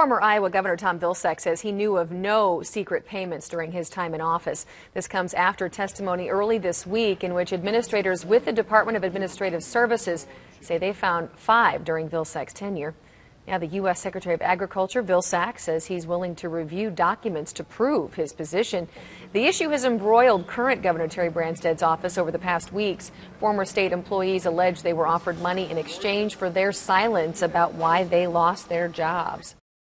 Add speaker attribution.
Speaker 1: Former Iowa Governor Tom Vilsack says he knew of no secret payments during his time in office. This comes after testimony early this week in which administrators with the Department of Administrative Services say they found five during Vilsack's tenure. Now, the U.S. Secretary of Agriculture, Vilsack, says he's willing to review documents to prove his position. The issue has embroiled current Governor Terry Branstad's office over the past weeks. Former state employees allege they were offered money in exchange for their silence about why they lost their jobs.